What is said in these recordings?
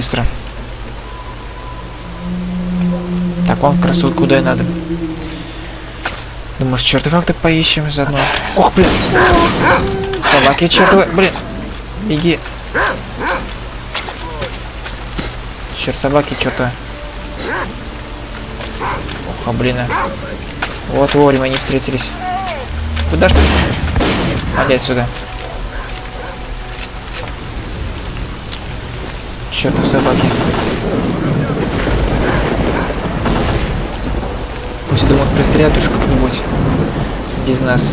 быстро. Так, вам вот куда и надо. Ну, может, чертефакты поищем заодно. Ох, блин! Собаки чертовы, блин! Беги! Черт, собаки чертовы. Ох, а блин. а. Вот вовремя они встретились. Куда ж ты? Пойди отсюда. Чертов собаки. Пусть думают, пристрелят уж как-нибудь. Без нас.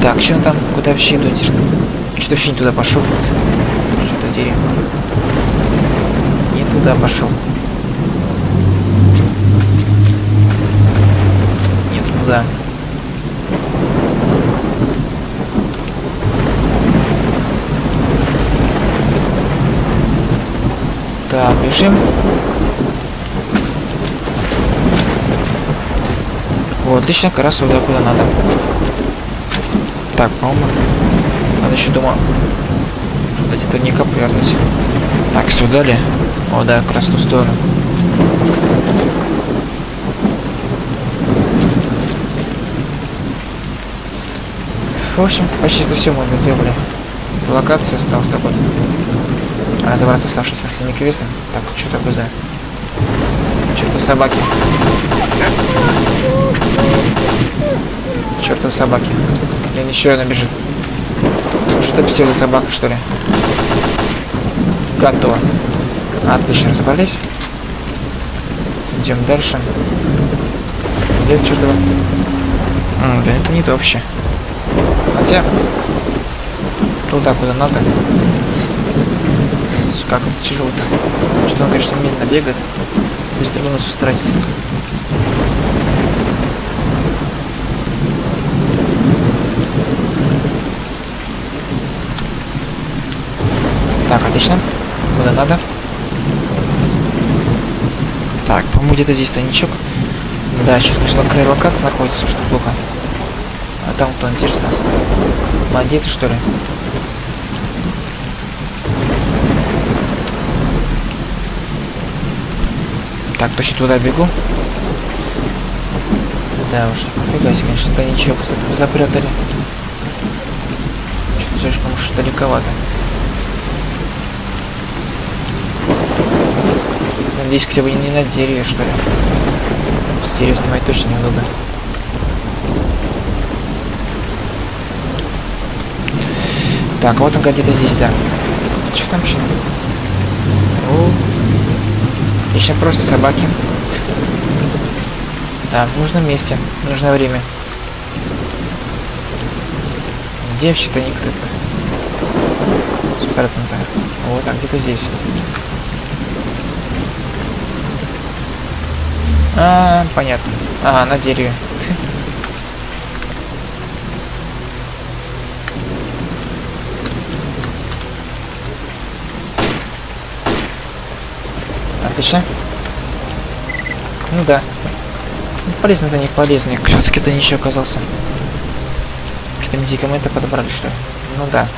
Так, что там? Куда вообще иду? Что-то вообще не туда пошел. Что-то дерево. Не туда пошел. Нет, туда. Так, бежим. Вот, отлично, как раз сюда, куда надо. Так, по-моему, надо еще, думаю, где-то не повернуть. Так, сюда ли? О, да, как раз в ту сторону. В общем, почти все мы сделали. Эта локация осталась такой. Разобраться с оставшимся остальными квестами. Так, что такое за... Чертов собаки. Чертов собаки. Блин, еще одна бежит. Что-то псевдо собака, что ли? Готово. Отлично, разобрались. Идем дальше. Где это чертова? М, блин, это не то вообще. Хотя... Туда, куда надо. Как это тяжело-то. Что он, конечно, медленно бегает. Быстро минус устранится. Так, отлично. Куда надо? Так, по-моему, где-то здесь тайничок. Да, сейчас, конечно, край локации находится, что плохо. А там кто, интересно? Бандиты, что ли? Так, точно туда бегу. Да уж, фига себе, конечно, за- запрятали. Что-то слишком уж далековато. Надеюсь, хотя бы не на дереве, что ли. С дерева снимать точно неудобно. Так, вот он где-то здесь, да. Что там вообще? Отлично, просто собаки. Да, в нужном месте, в нужное время. Где вообще-то никто то Спрятан-то. Вот, а где-то здесь. А, понятно. А, на дереве. Отлично. Ну да. Полезно-то не полезно. Все-таки-то ничего оказался. Какие-то медикаменты подобрали, что ли? Ну да.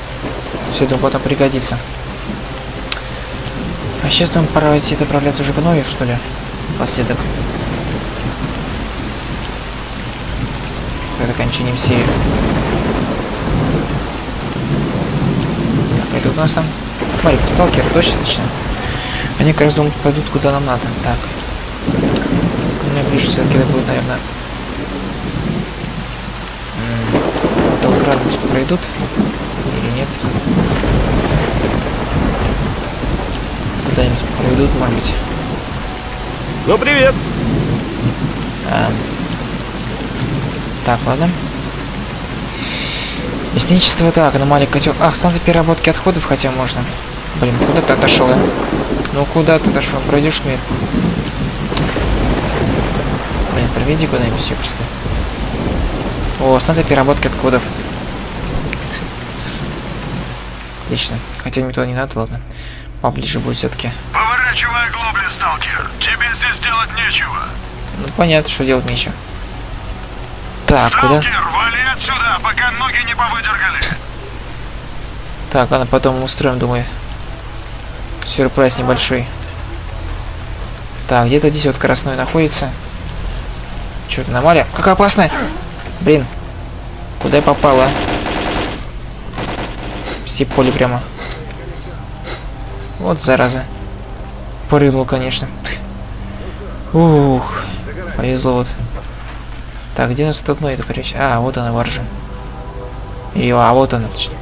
Все, думаю, потом пригодится. А сейчас, думаю, пора идти отправляться уже к Ною, что ли? Последок. Это окончанием серии. Так, это у нас там маленький сталкер, точно, точно. Они как раз думают, пойдут куда нам надо. Так. У меня ближе все-таки это будет, наверное. До утра просто пройдут. Или нет. Куда-нибудь пройдут, может быть. Ну, привет! А, Так, ладно. Лесничество, так, аномалия котел. Ах, станция переработки отходов, хотя можно. Блин, куда ты отошел, а? Ну куда ты отошел? Пройдешь мир? Блин, проведи куда-нибудь все просто. О, станция переработки отходов. Отлично. Хотя мне туда не надо, ладно. Поближе будет все-таки. Поворачивай глубли, сталкер. Тебе здесь делать нечего. Ну понятно, что делать нечего. Так, куда? Сталкер, вали отсюда, пока ноги не повыдергали. Так, ладно, потом устроим, думаю. Сюрприз небольшой. Так, где-то здесь вот красной находится. Что-то аномалия. Как опасно! Блин. Куда я попала? Степ поле прямо. Вот зараза. Порыгнул, конечно. Ух. Повезло вот. Так, где нас этот ной это короче? А, вот она баржа. Ее, а вот она точнее.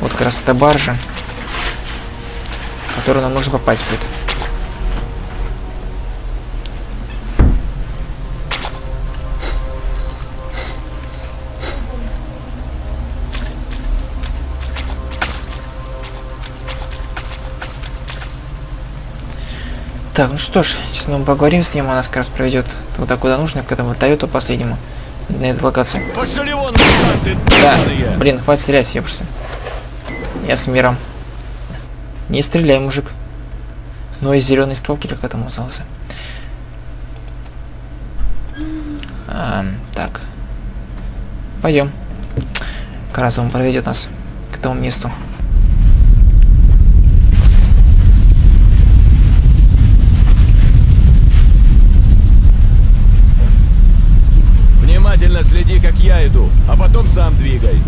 Вот эта баржа, в которую нам нужно попасть будет. Так, ну что ж, сейчас мы поговорим с ним, она как раз проведет туда, куда нужно, к этому вертолету последнему на этой локации. Пошли вон, мутанты, Да, блин, хватит стрелять, ебашься. Я с миром. Не стреляй, мужик. Ну и зеленый сталкер к этому оказался. А, так. Пойдем. Как раз он проведет нас к этому месту. Внимательно следи, как я иду, а потом сам двигай.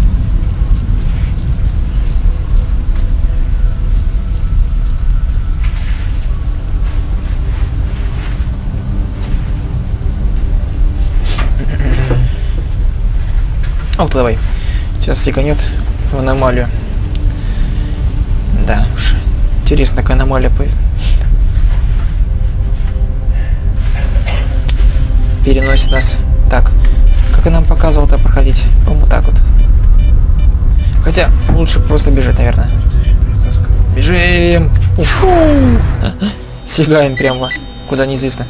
Вот давай. Сейчас сиганет в аномалию. Да уж. Интересно, какая аномалия по... переносит нас. Так, как и нам показывал-то проходить? по так вот. Хотя, лучше просто бежать, наверное. Бежим! Уф. Сигаем прямо, куда неизвестно.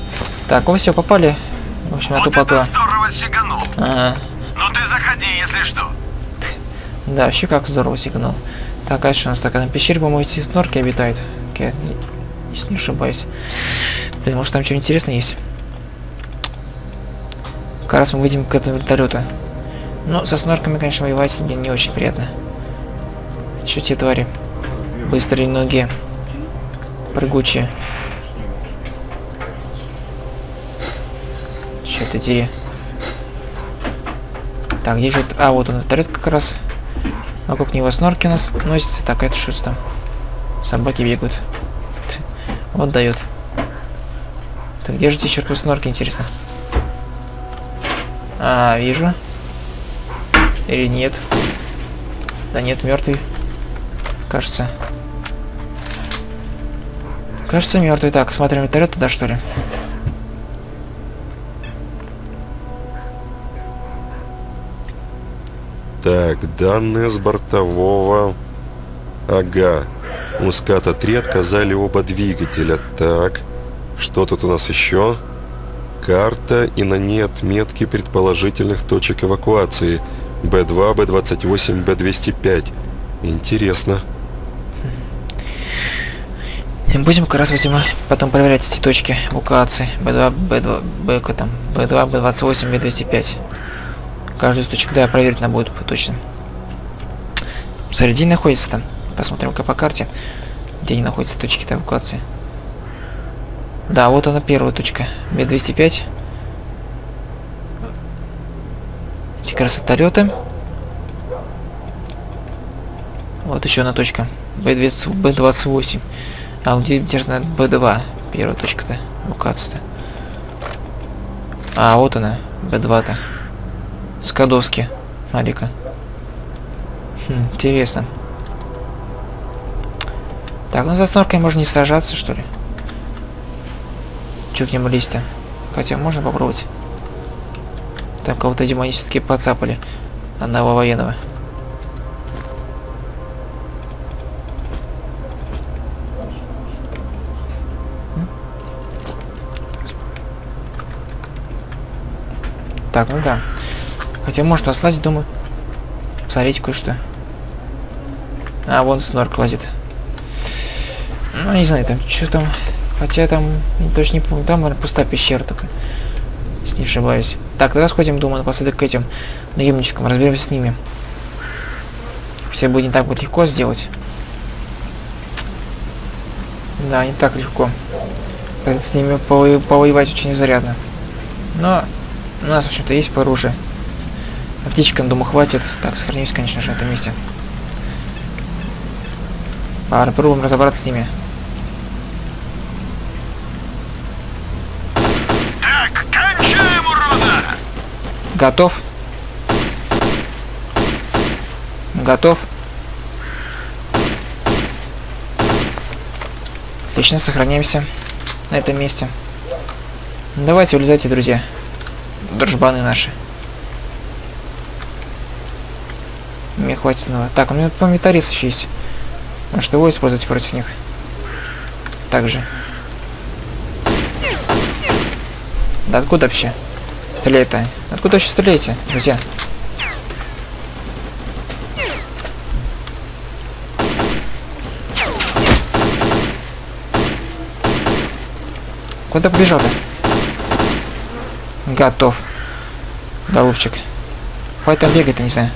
Так, о, все, попали. В общем, на ту Вот сиганул. Ага. Ну ты заходи, если что. Да, вообще как здорово сигнал. Так, а что у нас такая на пещере, по-моему, эти снорки обитают. Я не- не ошибаюсь. Блин, может там что интересное есть? Как раз мы выйдем к этому вертолету. Но со снорками, конечно, воевать мне не очень приятно. Что те твари? Быстрые ноги. Прыгучие. Че ты дери? Так, где же... это- А, вот он, вертолет как раз. Вокруг него снорки нас носятся. Так, это что там? Собаки бегают. Вот дает. Так, где же эти чертовы снорки, интересно? А, вижу. Или нет? Да нет, мертвый. Кажется. Кажется, мертвый. Так, смотрим вертолет туда, что ли? Так, данные с бортового... Ага. У ската 3 отказали оба двигателя. Так, что тут у нас еще? Карта и на ней отметки предположительных точек эвакуации. Б2, Б28, Б205. Интересно. Будем как раз возьмем, потом проверять эти точки эвакуации. B2, B2, B, какой там, B2, B28, B205. Каждую из точек, да, проверить надо будет точно. Посередине находится там. Посмотрим-ка по карте, где они находятся, точки эвакуации. Да, вот она первая точка. B205. Эти вертолеты. Вот еще одна точка. B20, B28. А где держит B2? Первая точка-то. Эвакуация-то. А, вот она. B2-то. Скадовский. Смотри-ка. Хм, интересно. Так, ну за сноркой можно не сражаться, что ли? Нему лезть-то? Хотя можно попробовать. Так, кого-то, видимо, они все-таки подцапали. Одного военного. Так, ну да. Хотя можно слазить, думаю. Посмотреть кое-что. А, вон снорк лазит. Ну, не знаю, там, что там. Хотя там, я точно не помню, там, наверное, пустая пещера такая. Если не ошибаюсь. Так, тогда сходим, думаю, напоследок к этим наемничкам, разберемся с ними. Все будет не так будет легко сделать. Да, не так легко. С ними пово- повоевать очень зарядно. Но у нас, в общем-то, есть по. Аптечка, думаю, хватит. Так, сохранюсь, конечно же, на этом месте. Попробуем разобраться с ними. Так, кончаем, урода! Готов? Готов? Отлично, сохраняемся на этом месте. Давайте, вылезайте, друзья. Дружбаны наши. Нового. Так, у меня по метарис еще есть. Может его использовать против них? Также. Да откуда вообще? Стреляет-то? Откуда вообще стреляете, друзья? Куда побежал-то? Готов. Голубчик. Хватит там бегать-то, не знаю.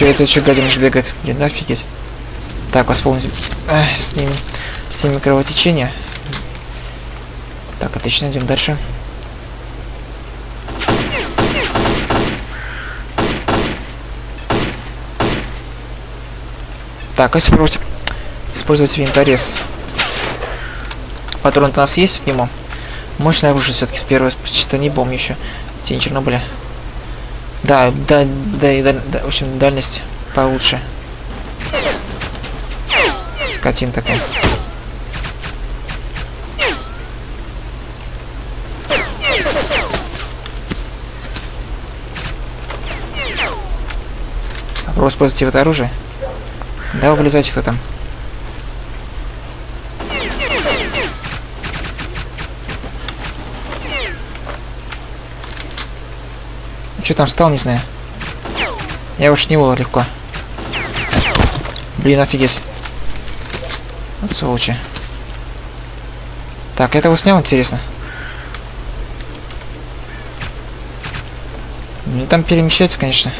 Че это еще гадина же бегает? Блин, да офигеть. Так, восполнить Эх, с ним с ними кровотечение. Так, отлично, идем дальше. Так, если попробовать использовать винторез. Патрон у нас есть к нему. Мощное оружие все-таки с первого чисто не помню еще. Тень Чернобыля. Да, да, да, и даль- да, в общем, дальность получше. Скотин такая. Попробуй использовать это оружие. Да, вылезайте кто там. Что там встал, не знаю. Я уж не его легко. Блин, офигеть. Вот сволочи. Так, этого снял, интересно. Ну там перемещается, конечно.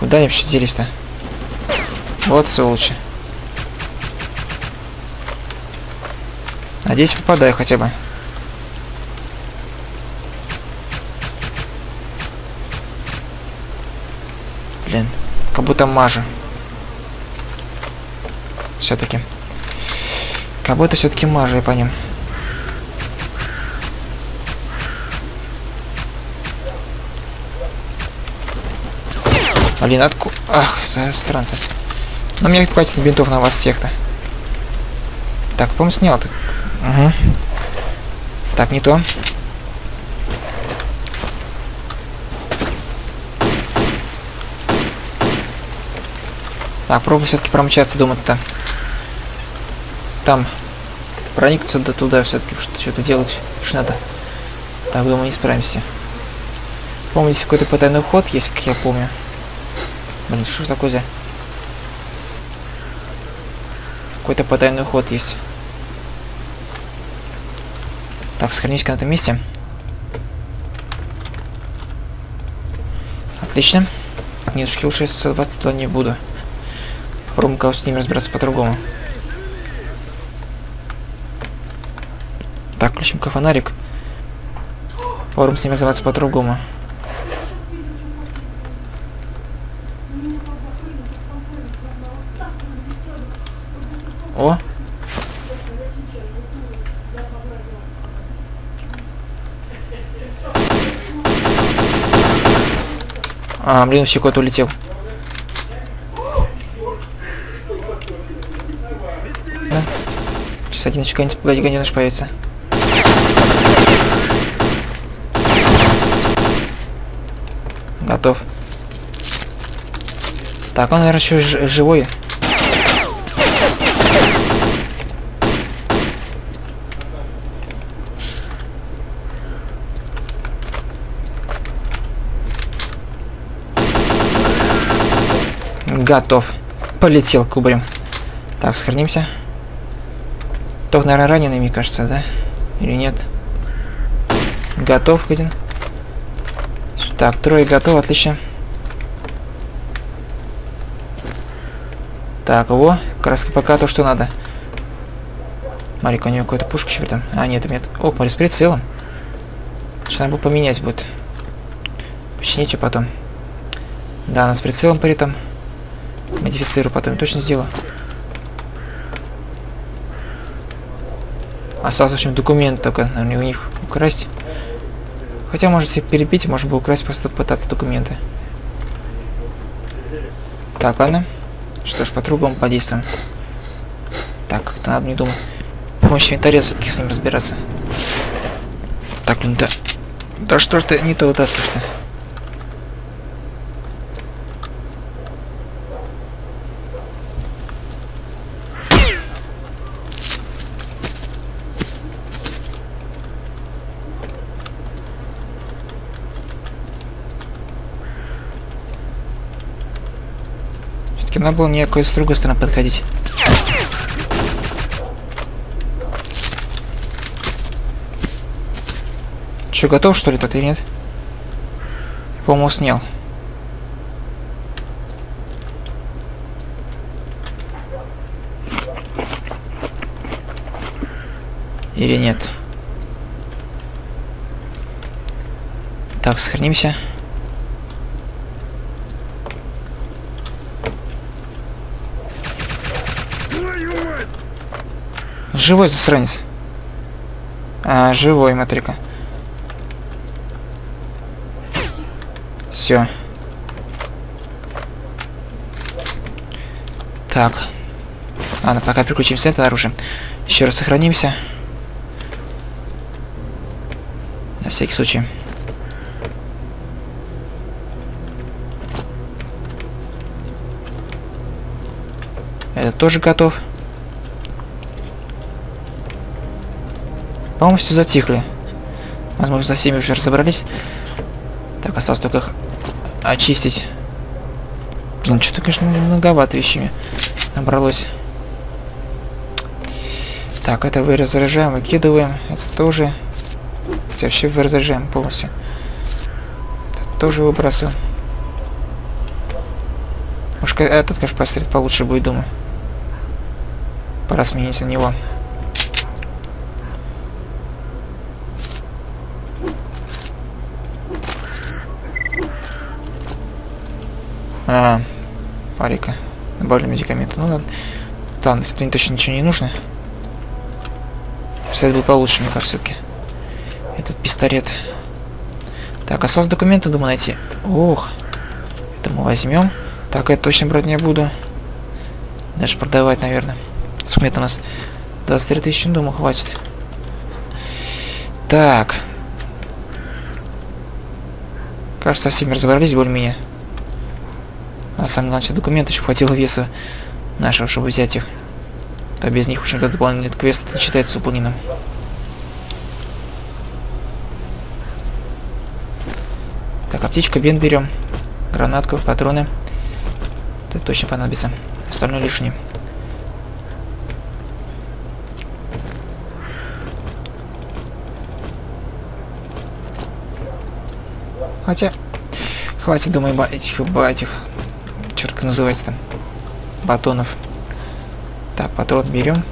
Куда они вообще делись-то? Вот сволочи. Надеюсь, попадаю хотя бы. Блин, как будто мажу. Все-таки. Как будто все-таки мажу я по ним. Блин, отку... Ах, засранцы. Но мне хватит бинтов на вас всех-то. Так, по снял ты. Угу. Так, не то. Так, пробую все-таки промчаться, думать-то. Там. Проникнуться до туда все-таки что-то делать. Что надо. Так, думаю, не справимся. Помню, здесь какой-то потайной ход есть, как я помню. Блин, что такое за... Какой-то потайной ход есть. Так, сохранись-ка на этом месте. Отлично. Нет, хил 620 туда не буду. Попробуем с ними разбираться по-другому. Так, включим-ка фонарик. Попробуем с ними разобраться по-другому. О! А, блин, вообще кот улетел. Да. Сейчас один еще какой-нибудь погоди, гаденыш появится. Готов. Так, он, наверное, еще живой. Готов. Полетел кубарем. Так, сохранимся. Тох, наверное, раненый, мне кажется, да? Или нет? Готов один. Так, трое готов, отлично. Так, во, краска пока то, что надо. Смотри-ка, у него какой-то пушка еще там. А, нет, нет. О, смотри, с прицелом. Сейчас надо поменять будет. Почините потом. Да, она с прицелом при этом. Модифицирую потом, точно сделаю. Остался, в документ только, наверное, у них украсть. Хотя, может, себе перебить, может бы украсть, просто пытаться документы. Так, ладно. Что ж, по-другому подействуем. Так, как-то надо, не думать. Помощь инвентаря все-таки с ним разбираться. Так, блин, да. Да что ж ты не то вытаскиваешь-то? Все-таки надо было некой с другой стороны подходить. Че, готов что ли тот или нет? По-моему, снял. Или нет? Так, сохранимся. Живой засранец. А, живой, матрика. Все. Так. Ладно, пока переключимся это оружие. Еще раз сохранимся. На всякий случай. Это тоже готов. По-моему, все затихли. Возможно, за всеми уже разобрались. Так, осталось только их очистить. Блин, что-то, конечно, многовато вещами набралось. Так, это вы разряжаем, выкидываем. Это тоже. Хотя вообще вы разряжаем полностью. Это тоже выбрасываем. Может, этот, конечно, пострелять получше будет, думаю. Пора сменить на него. А, парика. Добавлю медикаменты. Ну ладно. Там, мне точно ничего не нужно. Кстати, будет получше, мне кажется, все-таки. Этот пистолет. Так, осталось документы, думаю, найти. Ох. Это мы возьмем. Так, это точно брать не буду. Даже продавать, наверное. Сколько у нас? 23 тысячи, думаю, хватит. Так. Кажется, со всеми разобрались более-менее. А самое главное, документы еще хватило веса нашего, чтобы взять их. То без них очень дополнительный квест не считается выполненным. Так, аптечка, бен берем. Гранатку, патроны. Это точно понадобится. Остальное лишнее. Хотя, хватит, думаю, этих, этих черт как называется там, батонов. Так, патрон берем.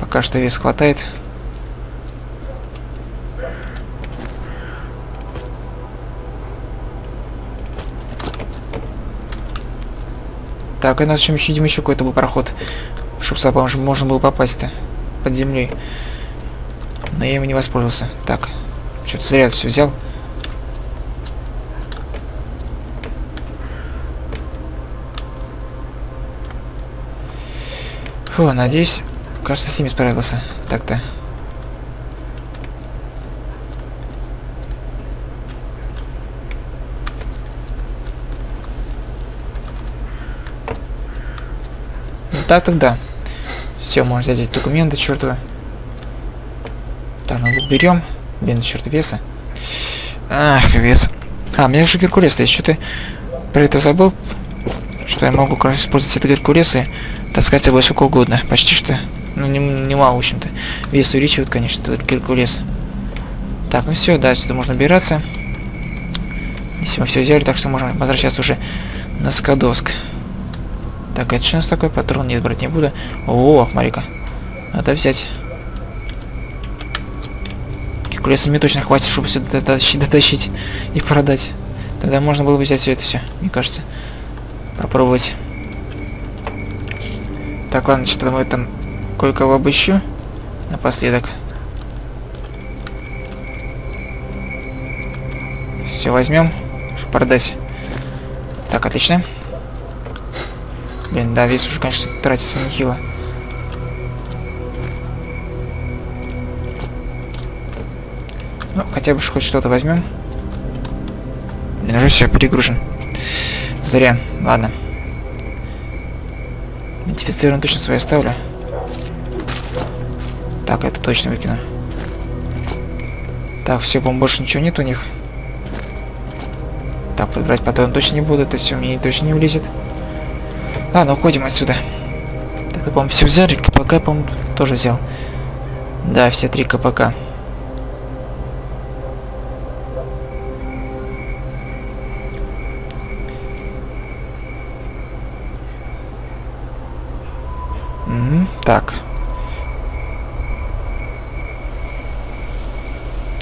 Пока что вес хватает. Так, и нас еще видим еще какой-то был проход. Чтобы сапа можно было попасть-то под землей. Но я им не воспользовался. Так, что-то зря все взял. Фу, надеюсь, кажется, с ними справился. Так-то. Ну, так тогда. Все, можно взять документы, чертовы. Так, ну берем. Блин, черт веса. Ах, вес. А, у меня же Геркулес есть. Что ты про это забыл? что я могу раз использовать это Геркулес и таскать с собой сколько угодно. Почти что. Ну, не, немало, в общем-то. Вес увеличивает, конечно, этот Геркулес. Так, ну все, да, сюда можно убираться. Если мы все взяли, так что можем возвращаться уже на Скадовск. Так, это что у нас такой патрон? Нет, брать не буду. О, смотри-ка. Надо взять. Геркулеса мне точно хватит, чтобы дотащить, дотащить и продать. Тогда можно было бы взять все это все, мне кажется. Попробовать. Так, ладно, что мы там кое-кого обыщу. Напоследок. Все возьмем, продать. Так, отлично. Блин, да, вес уже, конечно, тратится нехило. Ну, хотя бы хоть что-то возьмем. Блин, уже все перегружен. Зря. Ладно. Модифицированную точно свои оставлю. Так, это точно выкину. Так, все, по больше ничего нет у них. Так, подбирать патрон точно не буду, это все мне точно не влезет. Ладно, уходим отсюда. Так, я, по-моему, все взяли, КПК, по-моему, тоже взял. Да, все три КПК. Угу, так.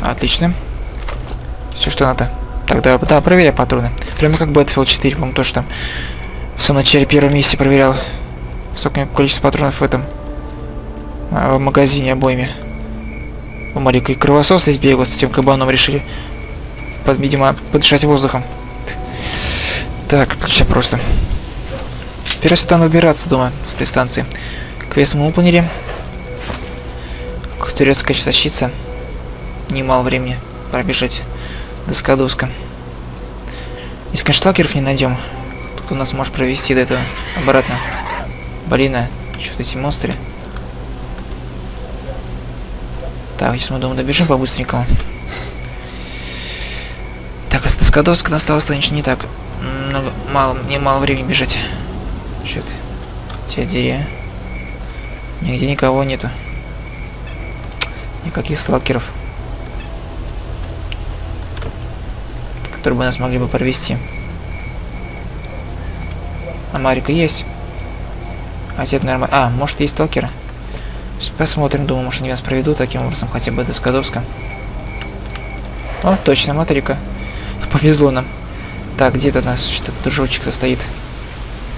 Отлично. Все, что надо. Тогда, да, проверяй патроны. Прямо как Battlefield 4, по-моему, тоже там в самом начале первом месяце проверял. Сколько количество патронов в этом а, в магазине обоими. У Марика и кровосос здесь бегал с этим кабаном решили. Под, видимо, подышать воздухом. Так, отлично просто. Теперь сюда надо убираться, думаю, с этой станции. Квест мы выполнили. Турецкой тащиться. Немало времени пробежать до Скадовска. Если, не найдем, тут у нас может провести до этого обратно. Блин, что-то эти монстры. Так, сейчас мы, думаю, добежим по-быстренькому. Так, а с Скадовска осталось ничего не так. Много, мало, мне мало времени бежать. Что-то. Тебя деревья. Нигде никого нету. Никаких сталкеров. Которые бы нас могли бы провести. А Марика есть? А это нормально. А, может есть сталкеры? Посмотрим, думаю, может они нас проведут таким образом хотя бы до Скадовска. О, точно, Матрика. Повезло нам. Так, где-то у нас что-то дружочек-то стоит.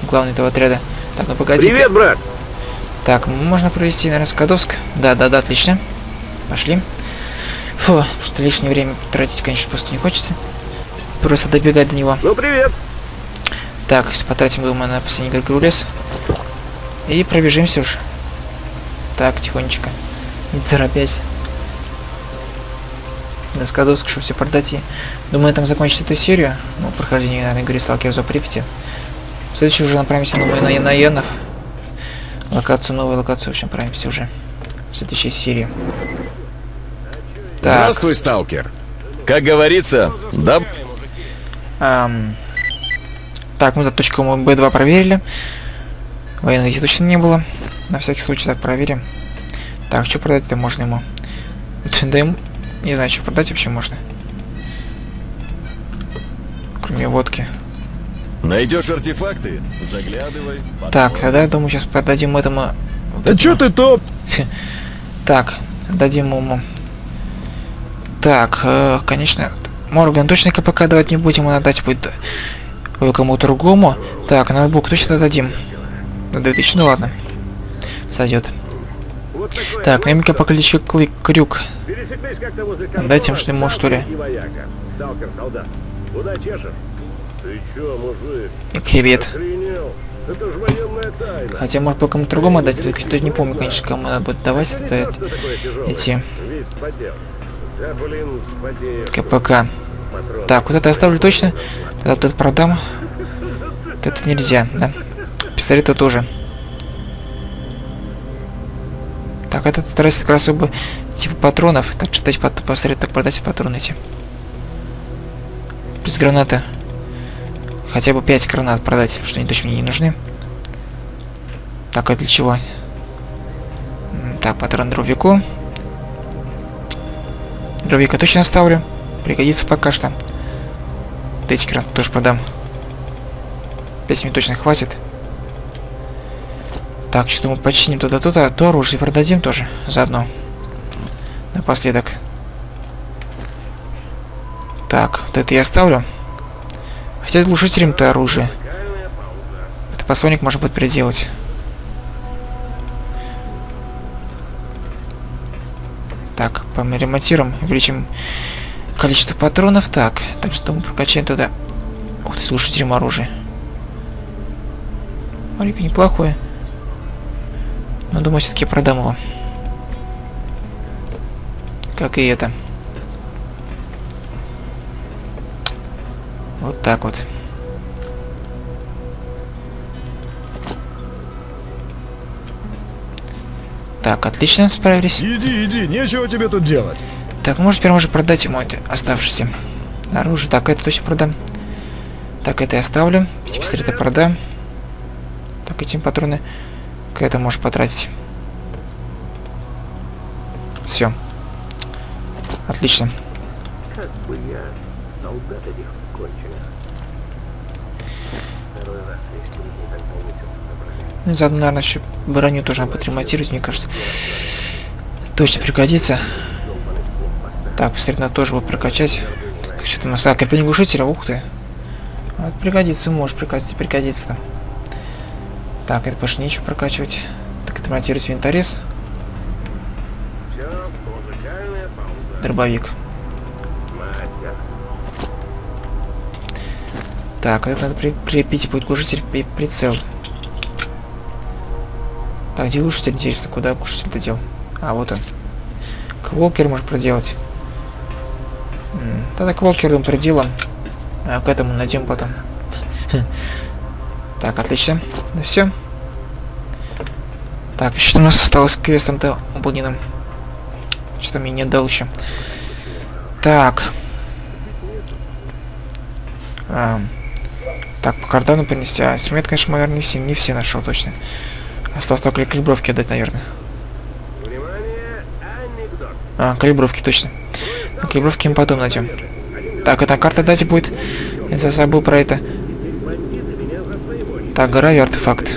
Главный этого отряда. Так, ну погоди. Привет, брат! Так, можно провести, наверное, Скадовск. Да, да, да, отлично. Пошли. Фу, что лишнее время тратить, конечно, просто не хочется. Просто добегать до него. Ну, привет! Так, потратим, думаю, на последний Геркулес. И пробежимся уж. Так, тихонечко. Не торопясь. До Скадовска, чтобы все продать. И думаю, там закончить эту серию. Ну, прохождение на игре Сталкер за Припяти. В следующий уже направимся, думаю, на, на Янов. Локацию, новую локацию, в общем, направимся уже. В следующей серии. Так. Здравствуй, сталкер. Как говорится, да... Ам, так, мы точку Б2 проверили. Военных здесь точно не было. На всякий случай так проверим. Так, что продать-то можно ему? Да ему... Не знаю, что продать вообще можно. Кроме водки. Найдешь артефакты? Заглядывай. Так, тогда я думаю, сейчас продадим этому... Да чё ты топ? Так, дадим ему... Так, э, конечно, Морган точно КПК давать не будем, ему дать будет э, кому-то другому. Так, ноутбук точно дадим. На 2000, ну ладно. Сойдет. Вот Так, намека по ключу клык крюк. Дайте им что-нибудь, что ли. И Ты чё, мужик? Привет. Охренел? Это же военная тайна. Хотя, может, по кому-то другому отдать, только что не помню, конечно, кому надо будет давать это, что тяжелое. эти. КПК. Патроны. Так, вот это оставлю точно. Тогда вот это продам. Вот это нельзя, да? Пистолета тоже. Так, этот старается как раз бы типа патронов. Так, читать пат пистолет, так продать патроны эти. Плюс граната. Хотя бы 5 гранат продать, что они точно мне не нужны. Так, а для чего? Так, патрон дробовику. Дробовика точно оставлю. Пригодится пока что. Вот эти гранаты тоже продам. 5 мне точно хватит. Так, что мы починим туда-туда, то оружие продадим тоже заодно. Напоследок. Так, вот это я оставлю. Хотя глушителем-то оружие. Это послонник может быть переделать. Так, ремонтируем, увеличим количество патронов. Так, так что мы прокачаем туда. Ух ты, слушателем оружия. Маленько неплохое. Но думаю, все-таки продам его. Как и это. Вот так вот. Так, отлично, справились. Иди, иди, нечего тебе тут делать. Так, может теперь можно продать ему это оставшееся оружие. Так, это точно продам. Так, это я оставлю. Эти пистолеты продам. Так, эти патроны. К этому можешь потратить. Все. Отлично. Как бы я солдат этих Ну и заодно, наверное, еще броню тоже надо подремонтировать, мне кажется. Точно пригодится. Так, надо тоже его прокачать. Так, что там у нас? А, крепление глушителя, ух ты. Вот, пригодится, может пригодиться, пригодится. Так, это больше нечего прокачивать. Так, это монтировать винторез. Дробовик. Так, это надо при прикрепить будет глушитель при прицел. Так, где глушитель, интересно, куда глушитель-то дел? А, вот он. Квокер может проделать. Тогда квокер он проделан. А к этому найдем потом. Так, отлично. Ну все. Так, что у нас осталось квестом-то выполненным? Что-то мне не дал еще. Так. А, так, по кардану принести. А, инструмент, конечно, наверное, не все, не все нашел точно. Осталось только калибровки отдать, наверное. А, калибровки, точно. Калибровки мы потом найдем. Так, это карта дати будет. Я забыл про это. Так, гора и артефакт.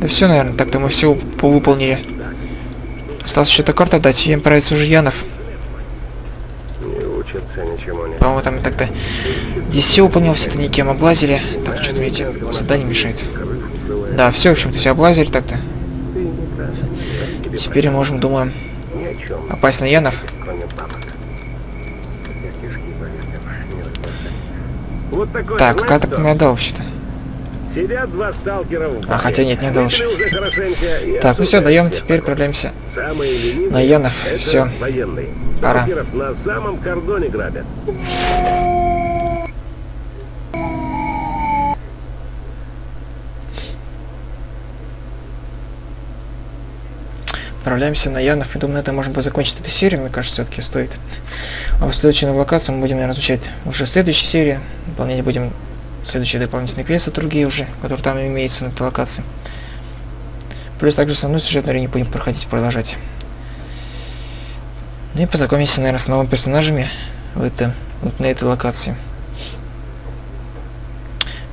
Да все, наверное, так-то мы все выполнили. Осталось еще-то карта дать, и им нравится уже Янов. Не учатся ничему не. По-моему, там так-то здесь все выполнил, все это никем облазили. Так, что-то мне эти задания мешает. Да, все, в общем-то, все облазили так-то. Теперь можем, думаю, Ни о чем. попасть на Янов. Вот такой Так, какая-то что? мне отдал вообще-то. Сидят два сталкера в А, хотя нет, не отдал еще. Так, ну все, даем, теперь отправляемся. На Янов, военные. Пора. На самом кордоне грабят. Отправляемся на Янов. Я думаю, на этом можно будет закончить эту серию, мне кажется, все-таки стоит. А в следующую локацию мы будем, наверное, изучать уже следующей серии. Выполнять будем следующие дополнительные квесты, другие уже, которые там имеются на этой локации. Плюс также со мной сюжетную линию будем проходить, продолжать. Ну и познакомимся, наверное, с новыми персонажами в это, вот на этой локации.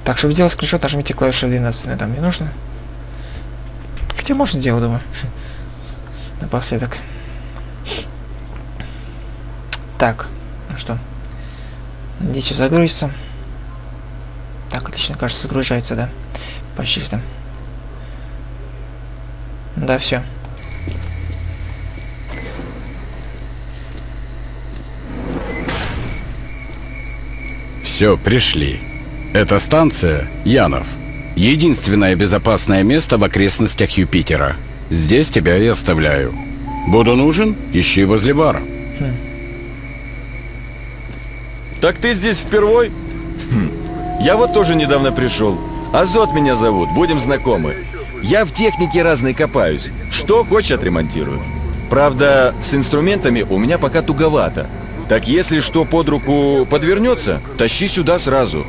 Так, чтобы сделать скриншот, нажмите клавишу 12, на там не нужно. Хотя можно сделать, думаю. Напоследок. Так, ну что? Надеюсь, загрузится. Так, отлично, кажется, загружается, да? Почти что. Да, все. Все, пришли. Эта станция — Янов. Единственное безопасное место в окрестностях Юпитера. Здесь тебя и оставляю. Буду нужен? Ищи возле бара. Так ты здесь впервой? Хм. Я вот тоже недавно пришел. Азот меня зовут, будем знакомы. Я в технике разной копаюсь. Что хочешь, отремонтирую. Правда, с инструментами у меня пока туговато. Так если что под руку подвернется, тащи сюда сразу.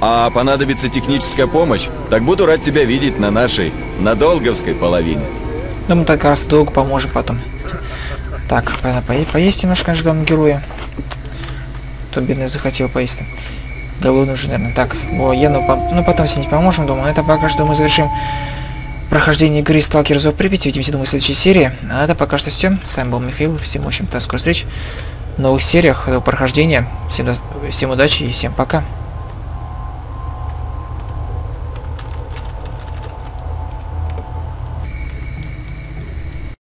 А понадобится техническая помощь, так буду рад тебя видеть на нашей, на Долговской половине. Думаю, так как раз долго поможем потом. Так, надо по поесть немножко наш герой. То бедный захотел поесть. Голодный уже, наверное. Так, о, я, ну, по ну потом с ним поможем, думаю. Это пока что мы завершим прохождение игры Stalker Зов Припяти. Увидимся, думаю, в следующей серии. А это пока что все. С вами был Михаил. Всем, в общем-то, скорых встреч в новых сериях, до прохождения. Всем, всем удачи и всем пока.